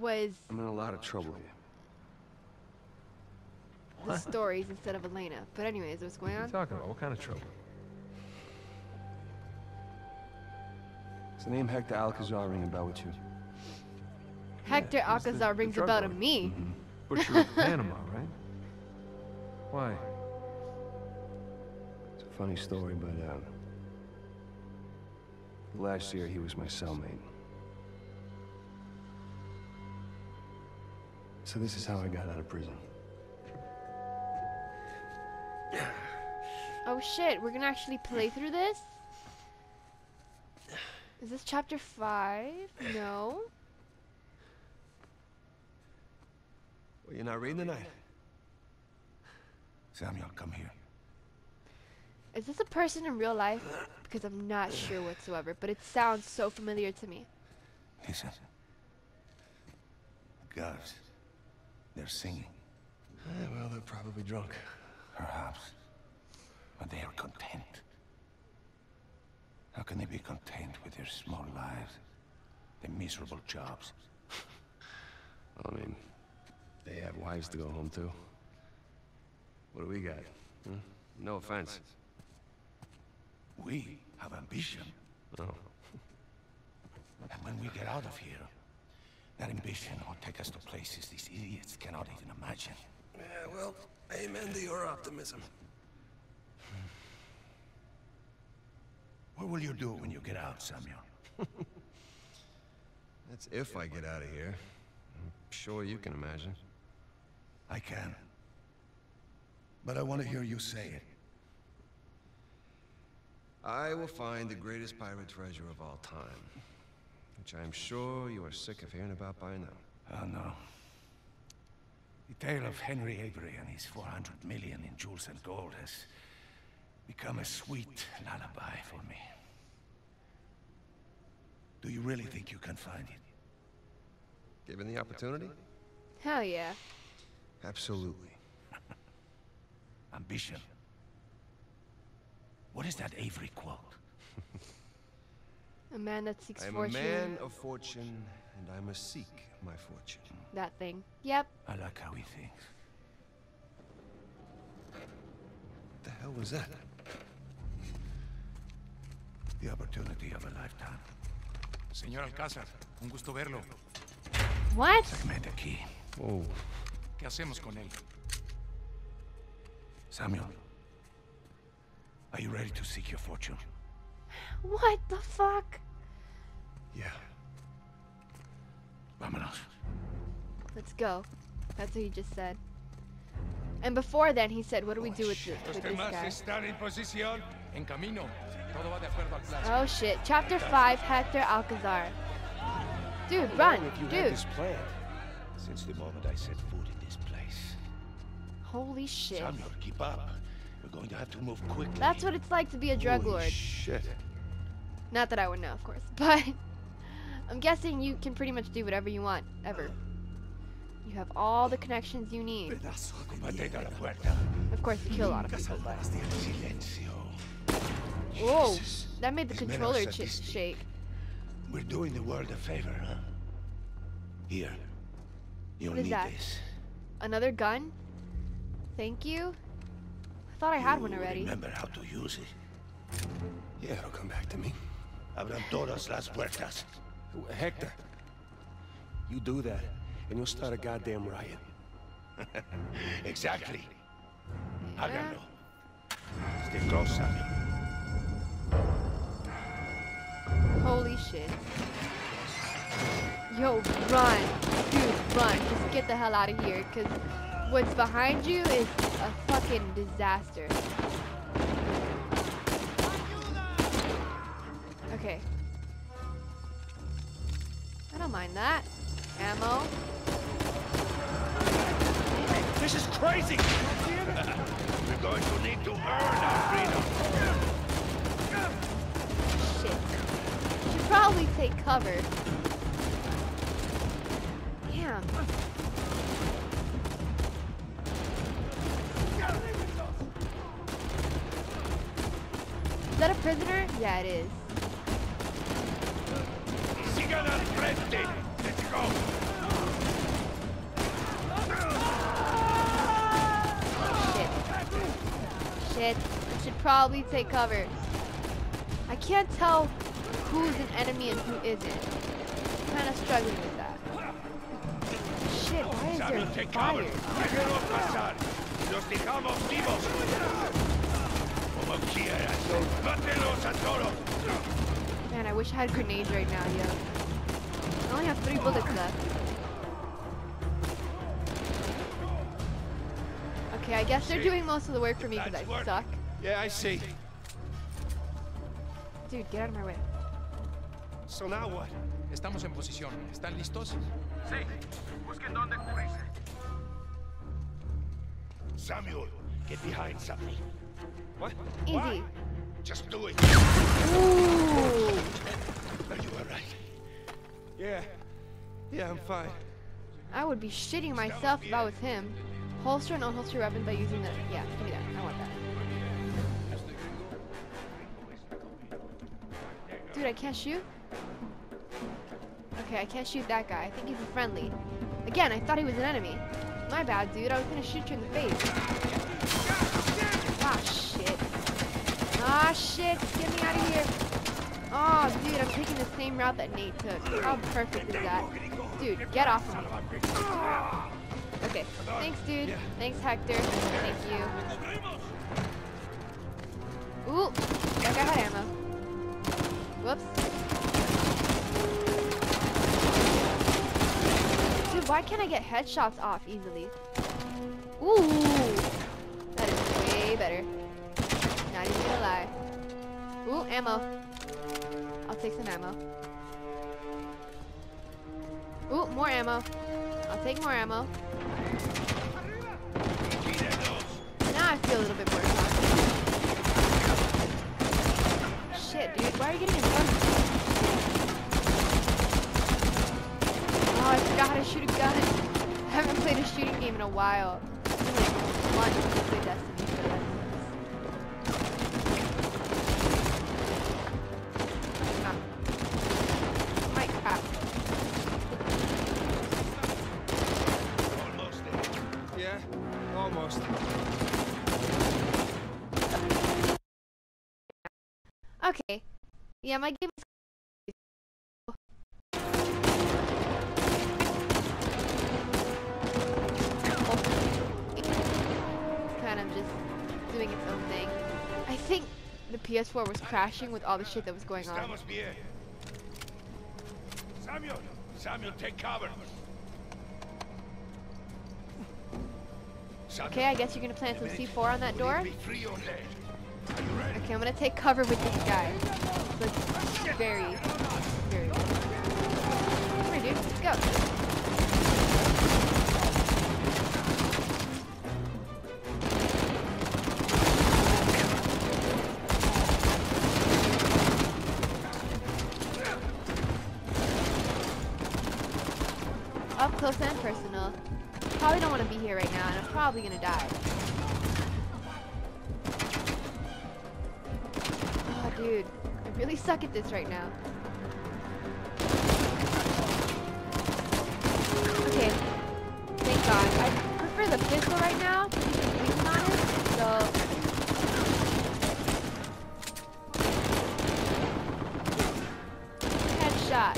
was I'm in a lot of trouble here. the stories instead of Elena. But anyways, what's going What are on? you talking about? What kind of trouble? Does the name Hector Alcazar ring a bell with you? Hector Yeah, he's the- Alcazar the rings a bell to me. Mm-hmm. Butcher of Panama, right? Why? It's a funny story, but uh, last year he was my cellmate. So this is how I got out of prison. Oh shit, we're gonna actually play through this? Is this chapter 5? No. Well, you're not reading tonight? Samuel, come here. Is this a person in real life? Because I'm not sure whatsoever, but it sounds so familiar to me. Listen. Guards. They're singing, Eh, well, they're probably drunk. perhaps. But they are content. How can they be content with their small lives? Their miserable jobs? I mean, they have wives to go home to. What do we got? Huh? No offense. We have ambition. Oh. And when we get out of here, that ambition will take us to places these idiots cannot even imagine. Yeah, well, amen to your optimism. What will you do when you get out, Samuel? That's if I get out of here. I'm sure you can imagine. I can. But I want to hear you say it. I will find the greatest pirate treasure of all time. Which I'm sure you are sick of hearing about by now. Oh, no. The tale of Henry Avery and his 400 million in jewels and gold has become a sweet lullaby for me. Do you really think you can find it? Given the opportunity? Hell yeah. Absolutely. Ambition. What is that Avery quote? A man that seeks I am a man of fortune, and I must seek my fortune. That thing. Yep. I like how he thinks. What the hell was that? The opportunity of a lifetime. Señor Alcázar, un gusto verlo. What? Mete aquí. Whoa. ¿Qué hacemos con él? Samuel. Are you ready to seek your fortune? What the fuck? Yeah. Vámonos. Let's go. That's what he just said. And before then, he said, "What do we do with this, with this guy?" están en posición. En camino. Todo va de acuerdo al plan. Oh shit! Chapter five, Hector Alcazar. Dude, run, dude! plan? Since the moment I set foot in this place. Holy shit! Samuel, keep up. We're going to have to move quickly. That's what it's like to be a drug Holy lord. shit. Not that I would know, of course, but I'm guessing you can pretty much do whatever you want, ever. You have all the connections you need. Mantén a la puerta. Of course, you kill a lot of people, but Silencio. whoa, that made the These men are controller ch shake. We're doing the world a favor, huh? Here. You'll What is need that? this. Another gun? Thank you. I thought I had one already. Remember how to use it. Yeah, it'll come back to me. Abran todas las puertas. Hector, you do that, and you'll start a goddamn riot. Exactly. Yeah. Háganlo. Stay close, Samuel. Holy shit. Yo, run. Dude, run. Just get the hell out of here, because what's behind you is a fucking disaster. Okay. I don't mind that. Ammo. This is crazy! We're going to need to earn our freedom. Shit. Should probably take cover. Damn. Is that a prisoner? Yeah, it is. Shit. I should probably take cover. I can't tell who's an enemy and who isn't. I'm kind of struggling with that. Shit, why is there take fire? Los dejamos vivos. Como quieras. Mátelos a todos. Man, I wish I had grenades right now, yo. I only have three bullets left. Okay, I guess they're doing most of the work for me because I suck. Yeah, I see. Dude, get out of my way. So now what? Estamos en posición. ¿Están listos? Sí. Busquen dónde cubrirse. Samuel, get behind something. What? Easy. Just do it. Ooh. Are you alright? Yeah. Yeah, I'm fine. I would be shitting myself if I was him. Holster and unholster your weapon by using the. Yeah, give me that. I want that. Dude, I can't shoot? Okay, I can't shoot that guy. I think he's a friendly. Again, I thought he was an enemy. My bad, dude. I was gonna shoot you in the face. Ah, shit. Ah, shit. Get me out of here. Oh, dude, I'm taking the same route that Nate took. How perfect is that? Dude, get off of me. Okay, thanks, dude. Thanks, Hector. Thank you. Ooh, guy had ammo. Whoops. Dude, why can't I get headshots off easily? Ooh, that is way better. Not even gonna lie. Ooh, ammo. Take some ammo. Ooh, more ammo. I'll take more ammo. Now I feel a little bit more confident. Shit, dude, why are you getting in front of me? Oh, I forgot how to shoot a gun. I haven't played a shooting game in a while. It's like months I played Destiny, Yeah, my game is kind of just doing its own thing. I think the PS4 was crashing with all the shit that was going on. Estamos bien. Samuel, Samuel, take cover. Okay, I guess you're gonna plant some C4 on that door. Okay, I'm gonna take cover with this guy. Looks very, very. Come here, dude. Let's go. Up close and personal. Probably don't want to be here right now, and I'm probably gonna die. Dude. I really suck at this right now. Okay. Thank God. I prefer the pistol right now, to be honest, so... Headshot.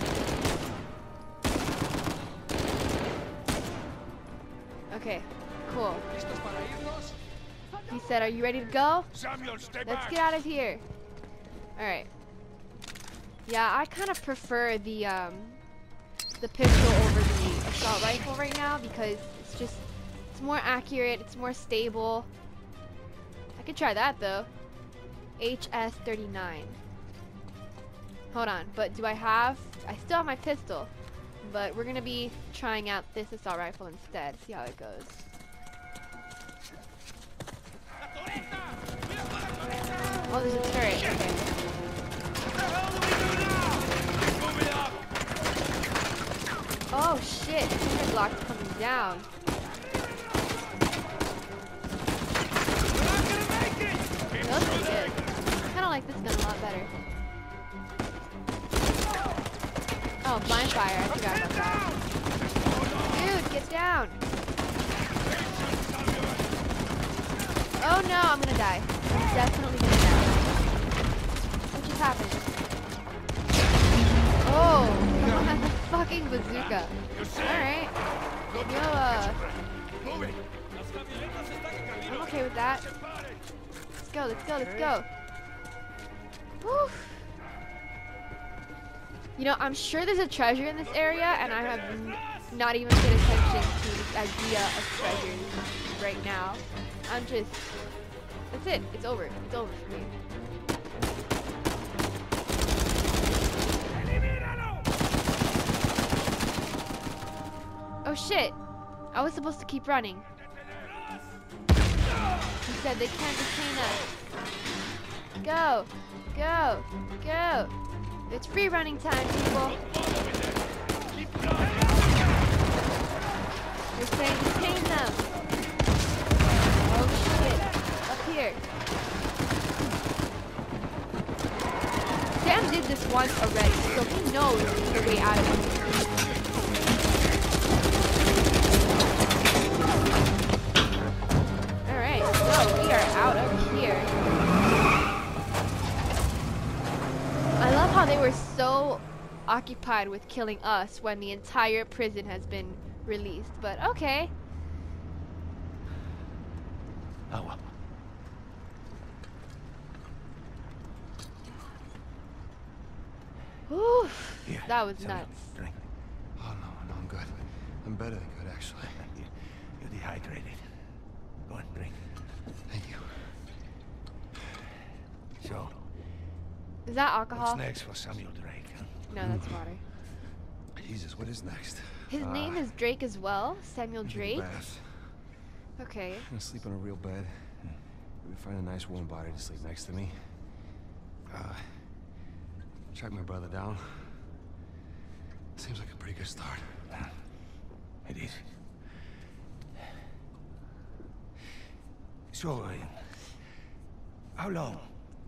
Okay, cool. ¿Listos para irnos? He said, are you ready to go? Samuel, Let's back. get out of here. Alright. Yeah, I kind of prefer the, um, the pistol over the assault rifle right now because it's just, it's more accurate, it's more stable. I could try that though. HS-39. Hold on, but do I have, I still have my pistol, but we're gonna be trying out this assault rifle instead, see how it goes. Oh, there's a turret. Okay. Oh shit, turret block's coming down. Those are good. I kinda like this gun a lot better. Oh, blind fire, I forgot about that. Dude, get down! Oh no, I'm gonna die. I'm definitely gonna happened? Oh, someone has a fucking bazooka. Alright. Yo, uh! I'm okay with that. Let's go, let's go, let's go. Whew. You know, I'm sure there's a treasure in this area, and I have not even paid attention to the idea of treasures right now. I'm just, that's it. It's over. It's over for me. Oh shit! I was supposed to keep running. He said they can't detain us. Go! Go! Go! It's free running time, people. They're saying detain them. Oh shit. Up here. Sam did this once already, so he knows the way out of it. Out of here. I love how they were so occupied with killing us when the entire prison has been released, but okay. Oh, well. Whew, Here, that was nuts. Drink. Oh, no, no, I'm good. I'm better than good, actually. You- You're dehydrated. So, Is that alcohol? what's alcohol? next for Samuel Drake? huh? No, that's water. Jesus, what is next? His Uh, name is Drake as well, Samuel Drake. bath. Okay. I'm gonna sleep on a real bed. Maybe find a nice warm body to sleep next to me. Uh, track my brother down. Seems like a pretty good start. It is. So, uh, how long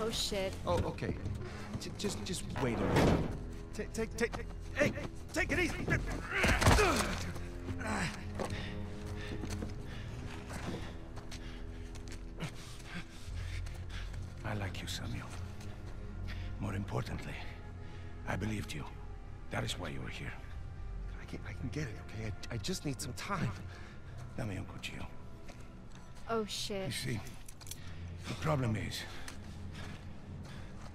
Oh shit. Oh, okay. J just, just wait a minute. Take, take, take. Hey, take it easy. I like you, Samuel. More importantly, I believed you. That is why you were here. I can, I can get it, okay? I, I just need some time. Dame un cuchillo. Oh shit. You see, the problem is,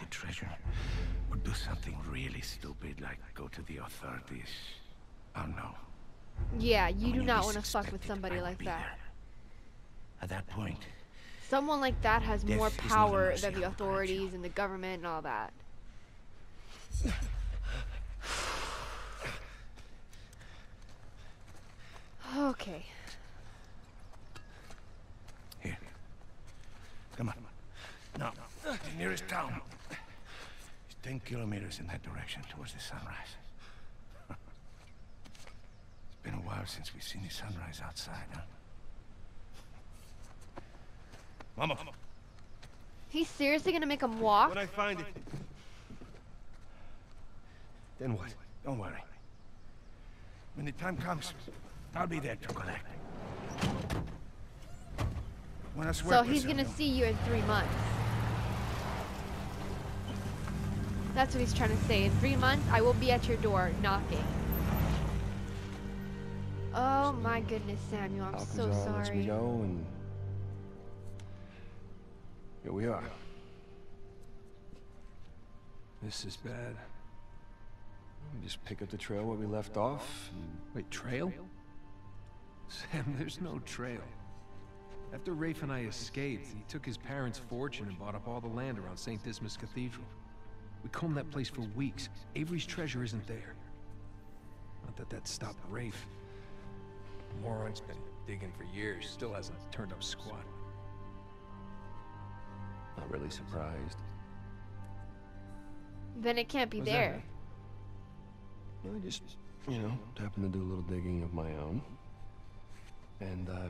The treasure, or do something really stupid like go to the authorities, oh no. Yeah, you When do not want to fuck with somebody like that. there. At that point, Someone like that has Death more is not a power than the on the bride, authorities and the government and all that. Okay. here. Come on. Now, the nearest town is 10 kilometers in that direction towards the sunrise. it's been a while since we've seen the sunrise outside, huh? Mama. He's seriously gonna make him walk? When I find it. Then what? Don't worry. When the time comes, I'll be there to collect. When I swear So he's gonna see you in three months. That's what he's trying to say. In three months, I will be at your door knocking. Oh my goodness, Samuel, I'm so Alcazar lets me sorry. go, and here we are. This is bad. We just pick up the trail where we left off. and- Wait, trail? Sam, there's no trail. After Rafe and I escaped, he took his parents' fortune and bought up all the land around St. Dismas Cathedral. We combed that place for weeks. Avery's treasure isn't there. Not that that stopped Rafe. Moron's been digging for years, still hasn't turned up squat. Not really surprised. Then it can't be What's that there. mean? I just, you know, happened to do a little digging of my own. And, uh,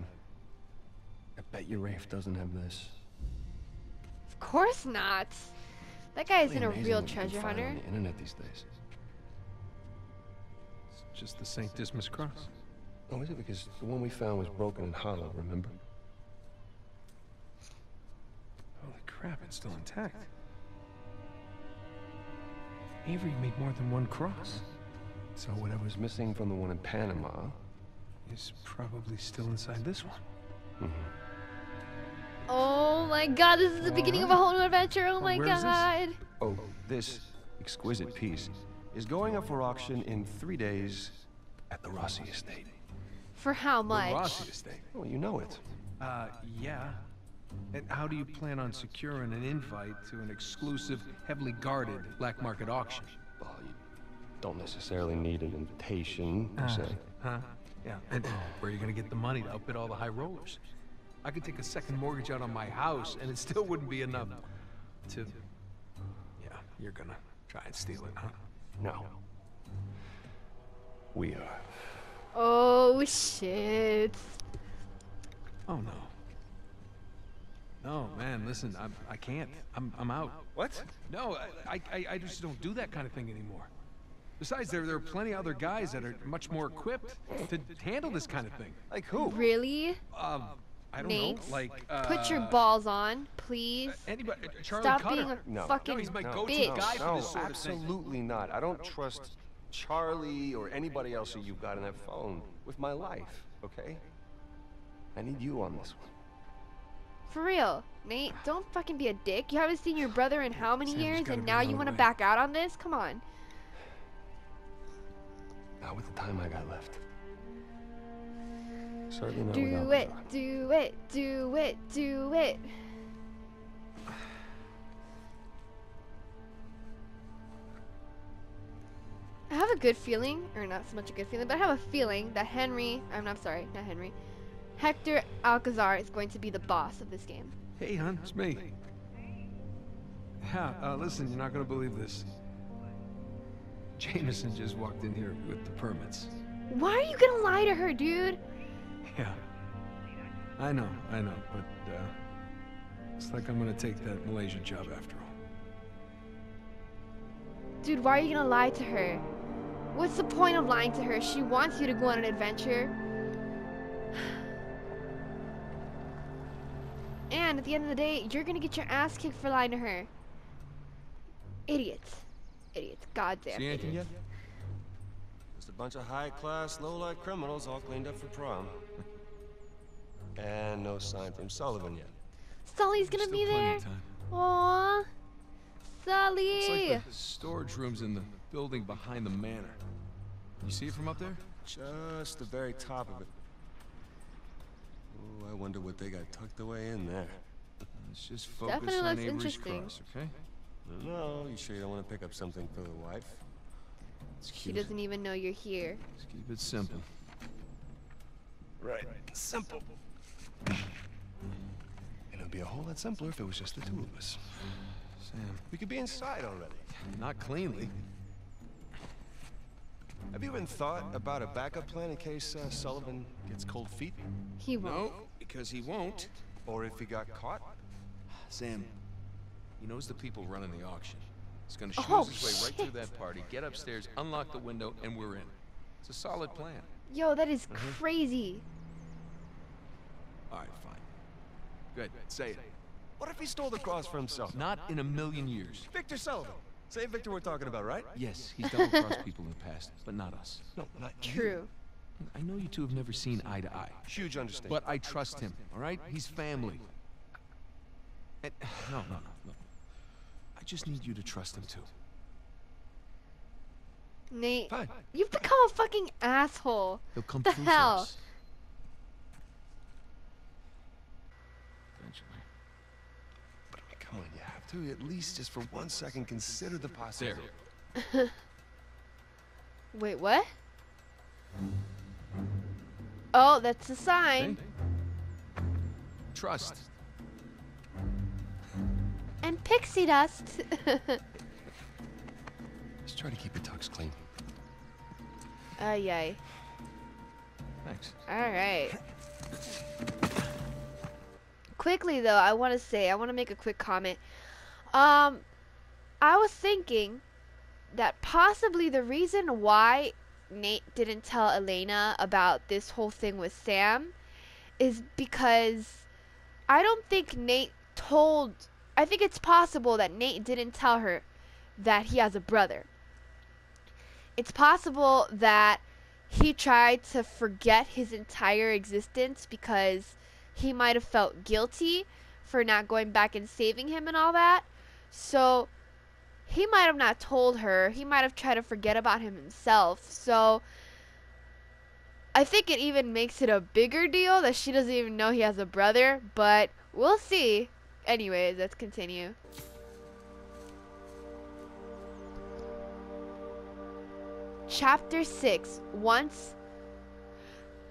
I bet your Rafe doesn't have this. Of course not. That guy isn't Really a real what you can treasure hunter. On the internet these days. It's just the St. Dismas cross. Oh, is it? Because the one we found was broken and hollow, remember? Holy crap, it's still intact. Avery made more than one cross. So whatever's missing from the one in Panama, Is probably still inside this one. Mm-hmm. Oh my god, this is the beginning of a whole new adventure. Oh my where is this? god. Oh, this exquisite piece is going up for auction in three days at the Rossi Estate. For how much? The much? Rossi estate. Well, you know it. Uh, yeah. And how do you plan on securing an invite to an exclusive, heavily guarded black market auction? Well, you don't necessarily need an invitation, per se. Huh? Yeah. And where are you gonna get the money to outbid all the high rollers? I could take a second mortgage out on my house, and it still wouldn't be enough to. Yeah, you're gonna try and steal it, huh? No. We are. Oh shit. Oh no. No, man. Listen, I'm, I can't. I'm, I'm out. What? No, I, I, I just don't do that kind of thing anymore. Besides, there, there are plenty of other guys that are much more equipped to handle this kind of thing. Like who? Really? Um, I don't Nate, know, like uh, Put your balls on, please. Anybody? uh, Charlie Stop Cutter. being a No. fucking No, he's my No, go-to bitch. guy for no, this sort of absolutely not. I don't trust Charlie or anybody else that you've got on that phone with my life, okay? I need you on this one. For real. Nate, don't fucking be a dick. You haven't seen your brother in how many Sam, years and now you want to back out on this? Come on. Not with the time I got left. Certainly not Do it, Alcazar. do it, do it, do it. I have a good feeling, or not so much a good feeling, but I have a feeling that Henry, I'm not sorry, not Henry, Hector Alcazar is going to be the boss of this game. Hey, hon, it's me. Yeah, uh, listen, you're not gonna believe this. Jameson just walked in here with the permits. Why are you gonna lie to her, dude? Yeah. I know, I know, but, uh, it's like I'm gonna take that Malaysian job after all. Dude, why are you gonna lie to her? What's the point of lying to her? She wants you to go on an adventure. And at the end of the day, you're gonna get your ass kicked for lying to her. Idiots. Idiots. Goddamn. See anything yet? Just a bunch of high-class, low-life criminals all cleaned up for prom. And no sign from Sullivan yet. Sully's gonna be there. of time. Aww. Sully. It's like the storage rooms in the building behind the manor. You see it from up there? Just the very top of it. Oh, I wonder what they got tucked away in there. Let's just focus Definitely on looks Avery's interesting. Cross, okay? No, you sure you don't want to pick up something for the wife? She doesn't even know you're here. Just keep it simple. Right. Simple. And it'd be a whole lot simpler if it was just the two of us. Sam, We could be inside already. not cleanly. Have you even thought about a backup plan in case uh, Sullivan gets cold feet? He won't. No, because he won't. Or if he got caught? Sam, he knows the people running the auction. He's gonna shoot Oh, his way right through that party, get upstairs, unlock the window, and we're in. It's a solid plan. Yo, that is Mm-hmm. crazy. All right, fine. Good, say it. What if he stole the cross for himself? Not in a million years. Victor Sullivan. Same Victor we're talking about, right? Yes, he's double-crossed people in the past, but not us. No, not you. True. I know you two have never seen eye to eye, Huge understanding. but I trust him, all right? He's family. And, no, no, no, no. I just need you to trust him too. Nate, Fine. you've become a fucking asshole. He'll come The through hell? for us. Eventually. But I mean, come on, you have to at least just for one second consider the possibility. Wait, what? Oh, that's a sign. Trust. And pixie dust. Just try to keep your tux clean. Ay ay. Thanks. Alright. Quickly though, I want to say, I want to make a quick comment. Um, I was thinking that possibly the reason why Nate didn't tell Elena about this whole thing with Sam is because I don't think Nate told. I think it's possible that Nate didn't tell her that he has a brother. It's possible that he tried to forget his entire existence because he might have felt guilty for not going back and saving him and all that. So he might have not told her. He might have tried to forget about him himself. So I think it even makes it a bigger deal that she doesn't even know he has a brother, but we'll see. Anyways, let's continue. Chapter 6 Once.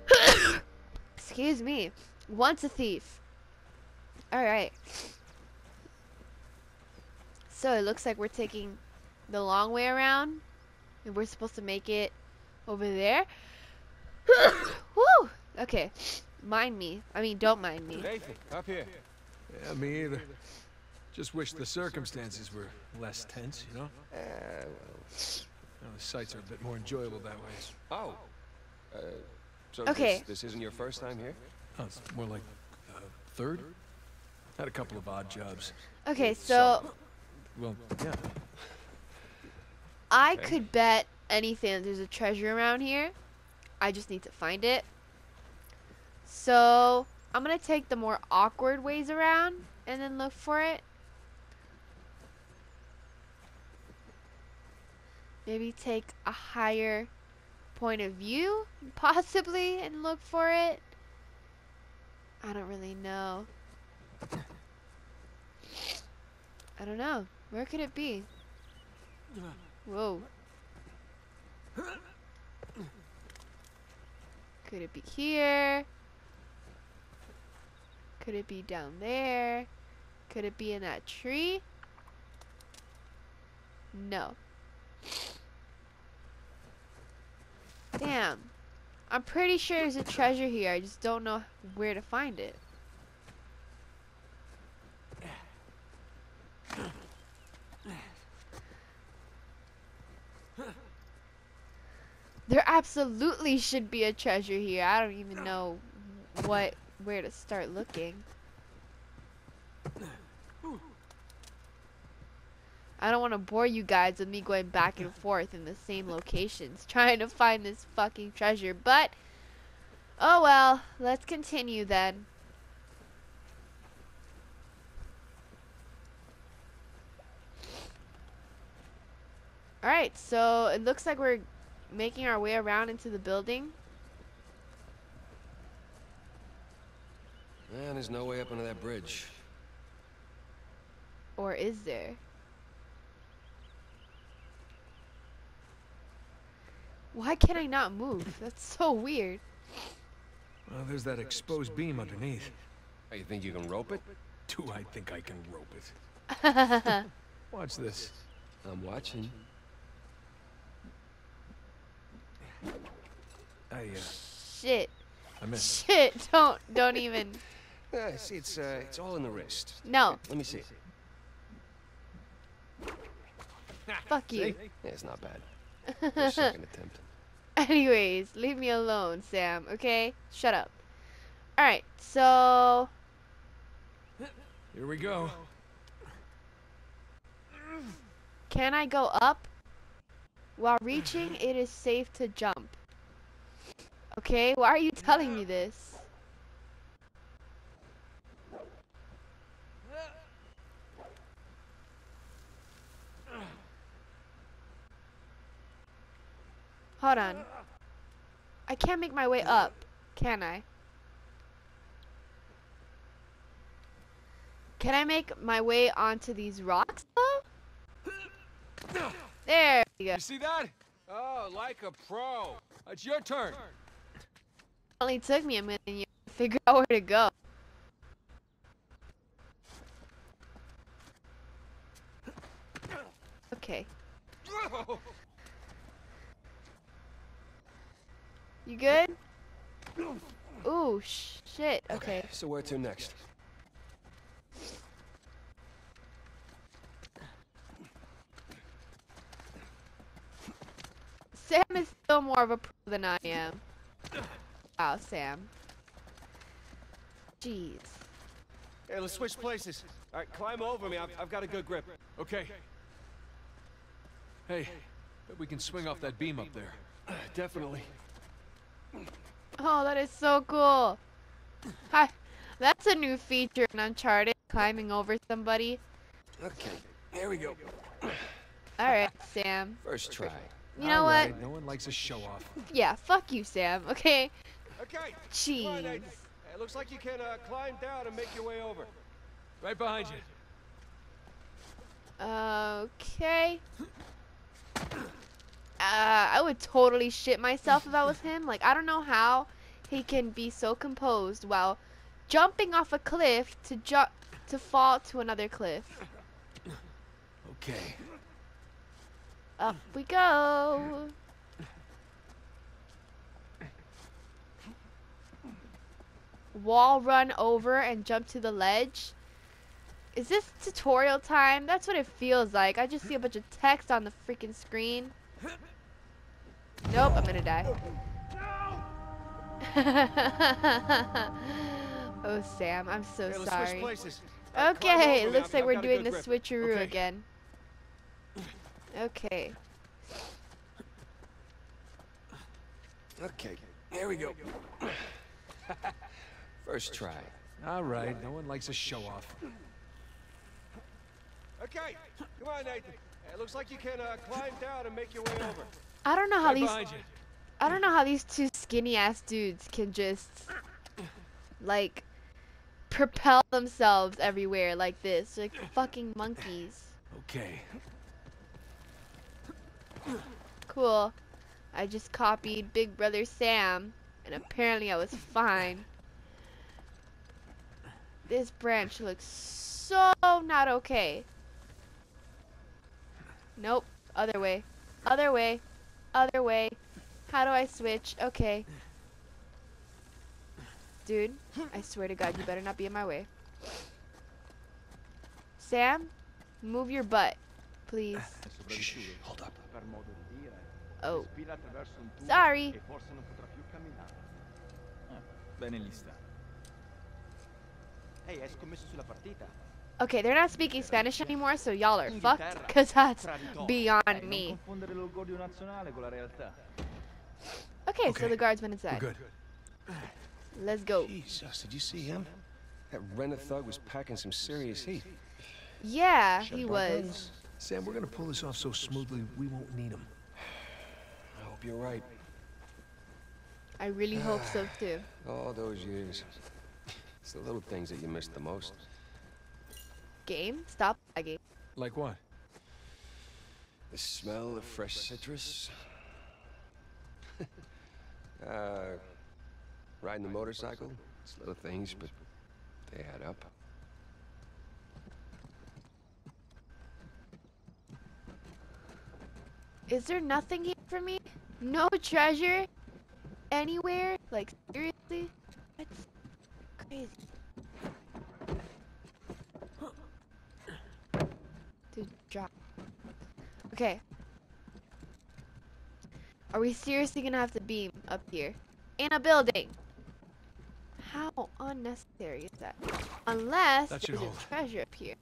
Excuse me. Once a thief. Alright. So it looks like we're taking the long way around. And we're supposed to make it over there. Woo! Okay. Mind me. I mean, don't mind me. Nathan, up here. Yeah, me either. Just wish the circumstances were less tense, you know? Eh, well. You know, the sights are a bit more enjoyable that way. Oh. Uh, so Okay. this, this isn't your first time here? Oh, it's more like uh, third? Had a couple of odd jobs. Okay, so Well, yeah. I Okay. could bet anything that there's a treasure around here. I just need to find it. So I'm gonna take the more awkward ways around and then look for it. Maybe take a higher point of view, possibly, and look for it. I don't really know. I don't know. Where could it be? Whoa. Could it be here? Could it be down there? Could it be in that tree? No. Damn. I'm pretty sure there's a treasure here. I just don't know where to find it. There absolutely should be a treasure here. I don't even know what where to start looking. I don't want to bore you guys with me going back and forth in the same locations trying to find this fucking treasure, but oh well, let's continue then. Alright, so it looks like we're making our way around into the building. Man, there's no way up under that bridge. Or is there? Why can I not move? That's so weird. Well, there's that exposed beam underneath. Oh, you think you can rope it? Do I think I can rope it? Watch this. I'm watching. I, uh, Shit. I missed. Shit. Don't don't even. Yeah, see, it's uh, it's all in the wrist. No. Let me see. Fuck you. Yeah, it's not bad. Second attempt. Anyways, leave me alone, Sam, okay? Shut up. Alright, so Here we go. can I go up? While reaching, it is safe to jump. Okay, why are you telling me this? Hold on. I can't make my way up, can I? Can I make my way onto these rocks though? There go. You see that? Oh, like a pro. It's your turn. only took me a minute to figure out where to go. Okay. You good? Ooh, shit. Okay. So where to next? Sam is still more of a pro than I am. Wow, Sam. Jeez. Hey, let's switch places. All right, climb over me. I've, I've got a good grip. Okay. Hey, bet we can swing off that beam up there. Definitely. Oh, that is so cool. Hi. That's a new feature in Uncharted, climbing over somebody. Okay, here we go. Alright, Sam. First try. You know what? No one likes a show off. Yeah, fuck you, Sam, okay? Okay. Jeez. It looks like you can uh, climb down and make your way over. Right behind you. Okay. Uh, I would totally shit myself if I was him. Like, I don't know how he can be so composed while jumping off a cliff to jump to fall to another cliff. Okay. Up we go. Wall run over and jump to the ledge. Is this tutorial time? That's what it feels like. I just see a bunch of text on the freaking screen. Nope, I'm gonna die. oh, Sam, I'm so Hey, sorry. places. All right, climb Okay, looks like we're I've got a doing the grip. switcheroo Okay. again. Okay. Okay, here we go. First try. Alright, no one likes a show off. Okay, come on, Nathan. It looks like you can uh, climb down and make your way over. I don't know how Right these. I don't know how these two skinny ass dudes can just like propel themselves everywhere like this. Like fucking monkeys. Okay. Cool. I just copied Big Brother Sam and apparently I was fine. This branch looks so not okay. Nope. Other way. Other way. Other way. How do I switch? Okay. Dude, I swear to God, you better not be in my way. Sam, move your butt, please. Shh, hold up. Oh, Respira attraverso un tubo Sorry. e forse non potrà più camminare. Ah, bene gli sta. Ehi, hai scommesso sulla partita? okay, they're not speaking Spanish anymore, so y'all are fucked, cause that's beyond Eh, me. confondere l'orgoglio nazionale con la realtà. Okay, so Okay, the guards went We're inside. good. Let's go. Jesus, did you see him? That Renner thug was packing some serious heat. Yeah, he was. Guns. Sam, we're gonna pull this off so smoothly we won't need him. I hope you're right. I really hope so too. All those years. It's the little things that you miss the most. Game, stop lagging. Like what? The smell of fresh citrus. uh, riding the motorcycle. It's little things, but they add up. Is there nothing here for me? No treasure? Anywhere? Like, seriously? That's crazy. To drop. Okay. Are we seriously gonna have to beam up here? In a building! How unnecessary is that? Unless That there's a treasure up here.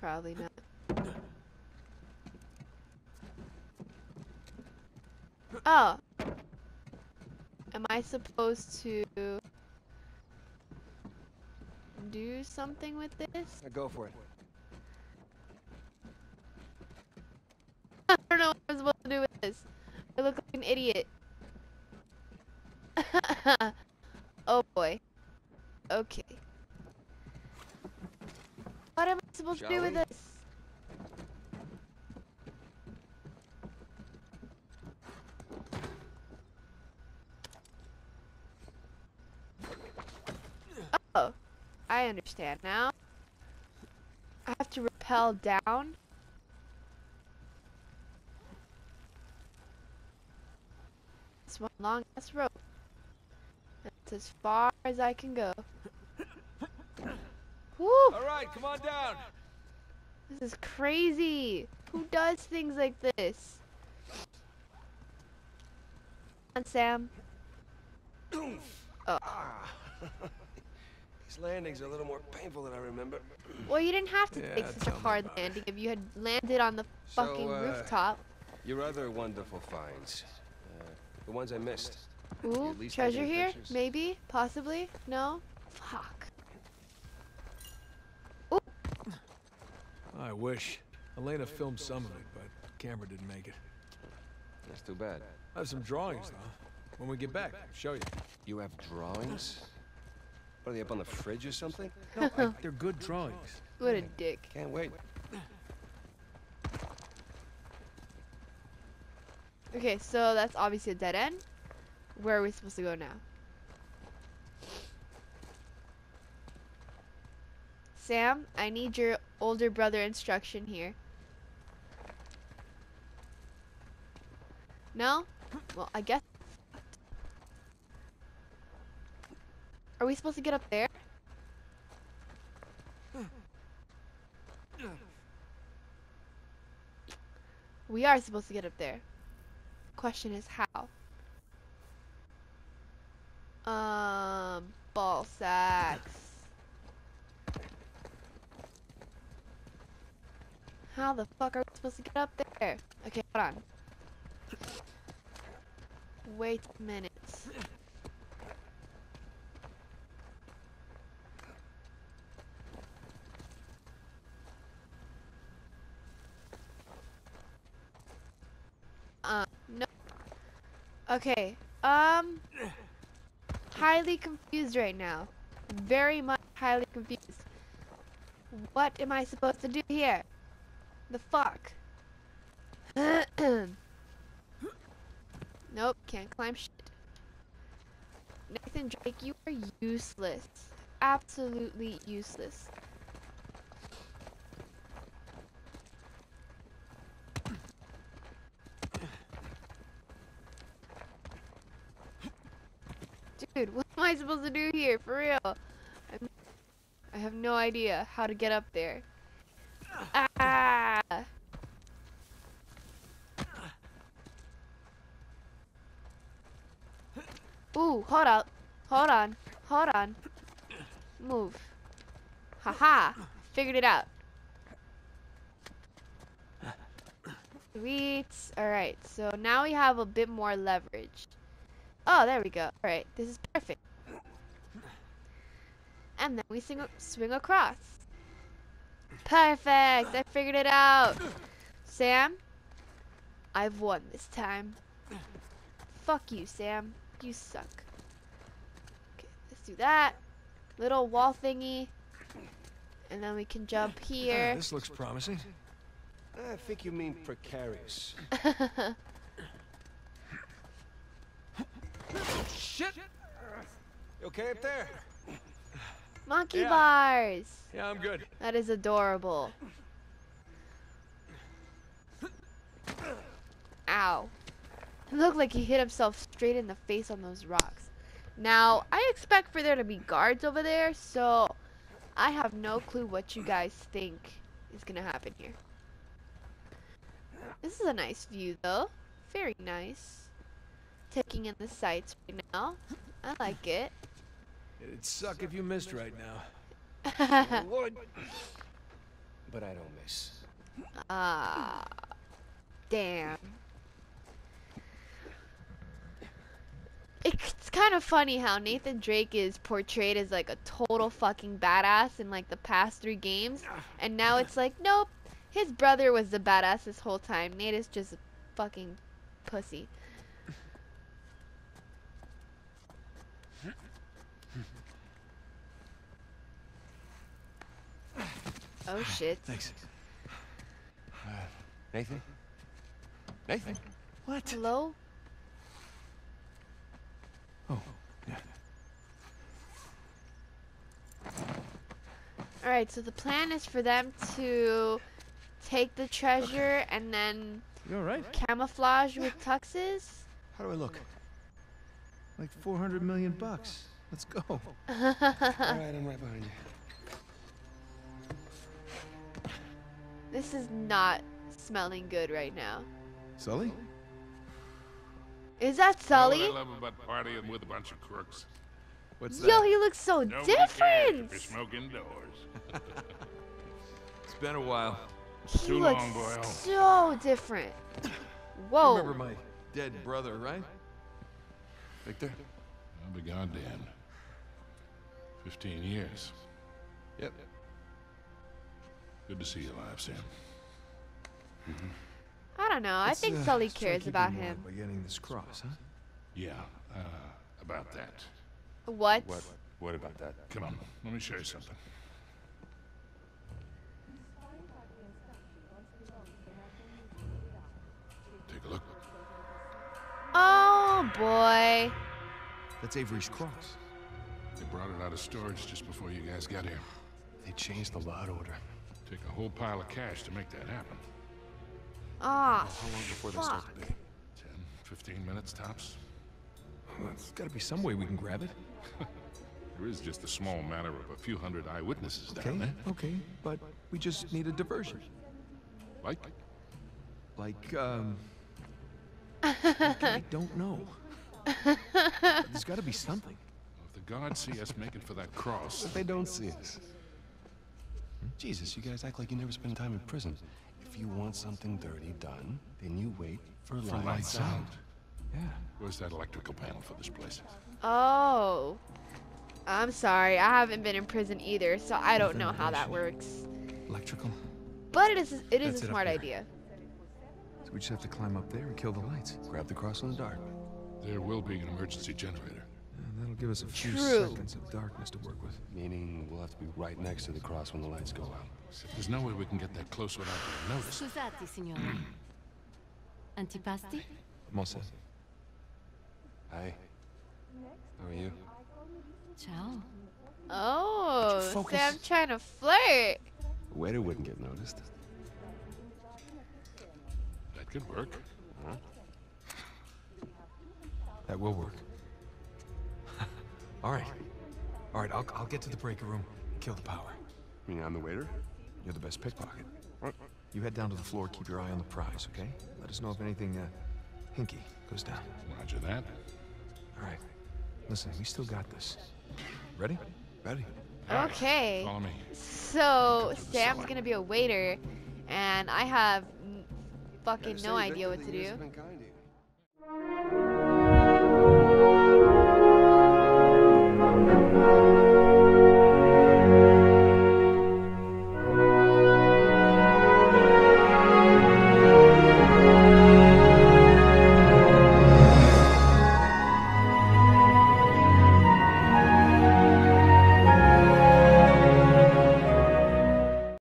Probably not. Oh. Am am I supposed to do something with this? Now go for it. I don't know what I'm supposed to do with this. I look like an idiot. oh boy. Okay. What am I supposed to do with this? Oh, I understand now. I have to rappel down. It's one long ass rope. That's as far as I can go. Woo! All right, come on down. This is crazy. Who does things like this? Come on, Sam. Oh. These landings are a little more painful than I remember. Well, you didn't have to Yeah, take such a hard about it. landing if you had landed on the So, fucking uh, rooftop. Your other wonderful finds. Uh, the ones I missed. Ooh, at least have treasure here? pictures? Maybe? Possibly? No? Fuck. Ooh. I wish. Elena filmed some of it, but the camera didn't make it. That's too bad. I have some drawings, though. When we get back, I'll show you. You have drawings? What, are they up on the fridge or something? No, I, they're good drawings. What a dick. Can't wait. Okay, so that's obviously a dead end. Where are we supposed to go now? Sam, I need your older brother instruction here. No? Well, I guess. Are we supposed to get up there? We are supposed to get up there. Question is how? Um, ball sacks. How the fuck are we supposed to get up there? Okay, hold on. Wait a minute. Uh, no. Okay. Um. Highly confused right now. Very much highly confused. What am I supposed to do here? The fuck? nope, can't climb shit. Nathan Drake, you are useless. Absolutely useless. Dude, what am I supposed to do here? For real. I'm, I have no idea how to get up there. Ah! Ooh, hold up. Hold on. Hold on. Move. Haha. Figured it out. Sweet. Alright, so now we have a bit more leverage. Oh, there we go. Alright, this is perfect. And then we sing, swing across. Perfect! I figured it out. Sam, I've won this time. Fuck you, Sam. You suck. Okay, let's do that. Little wall thingy. And then we can jump Ah, here. this looks promising. I think you mean precarious. Shit! You okay up there? Monkey Yeah. bars! Yeah, I'm good. That is adorable. Ow. It looked like he hit himself straight in the face on those rocks. Now, I expect for there to be guards over there, so I have no clue what you guys think is going to happen here. This is a nice view, though. Very nice. Taking in the sights right now. I like it. It'd suck if you missed right now. Would. But I don't miss. Ah, damn. It's kind of funny how Nathan Drake is portrayed as like a total fucking badass in like the past three games, and now it's like, nope, his brother was the badass this whole time. Nate is just a fucking pussy. Oh shit. Thanks. Uh, Nathan? Nathan? What? Hello? Oh, yeah. Alright, so the plan is for them to take the treasure and then You alright? camouflage with tuxes? How do I look? Like 400 million bucks. Let's go. All right, I'm right behind you. This is not smelling good right now. Sully? Is that Sully? Know what I love about partying with a bunch of crooks. What's Yo, he looks so Nobody cares if different. you smoke indoors. It's been a while. He Too looks long, Boyle. so different. Whoa. Remember my dead brother, right? Victor? I'll be goddamned. Fifteen years. Yep. Good to see you alive, Sam. I don't know. I Let's, think uh, Sully cares about him alive him. By getting this cross, huh? Yeah, uh, about that. What? What? What about that? Come on, let me show you something. Take a look. Oh boy. That's Avery's cross. They brought it out of storage just before you guys got here. They changed the lot order. Take a whole pile of cash to make that happen. Ah, How long before they start fuck. the bidding? 10, 15 minutes tops. Well, there's got to be some way we can grab it. There is just a small matter of a few hundred eyewitnesses down Okay, there. okay, but we just need a diversion. Like, Like, um... like I don't know. There's got to be something. if the guards see us making for that cross, But they don't see us. Jesus, you guys act like you never spend time in prison. If you want something dirty done, then you wait for, for lights, lights out. out. Yeah. Where's that electrical panel for this place? Oh. I'm sorry. I haven't been in prison either, so I don't know how that works. Electrical. But it is it is That's a smart idea. So we just have to climb up there and kill the lights. Grab the cross in the dark. There will be an emergency generator. And that'll give us a few True. seconds of darkness to work with. Meaning we'll have to be right next to the cross when the lights go out. There's no way we can get that close without being noticed. Scusate, signore. Antipasti? Mossa. Hi. How are you? Ciao. Oh, focus? Sam trying to flirt. The waiter wouldn't get noticed. That could work. That will work. All right. All right, I'll, I'll get to the breaker room and kill the power. You mean I'm the waiter? You're the best pickpocket. What? You head down to the floor, keep your eye on the prize, okay? Let us know if anything, uh, hinky goes down. Roger that. All right. Listen, we still got this. Ready? Ready? Okay. Follow me. So through Sam's cellar. gonna be a waiter, and I have fucking Gotta no idea what to the years do.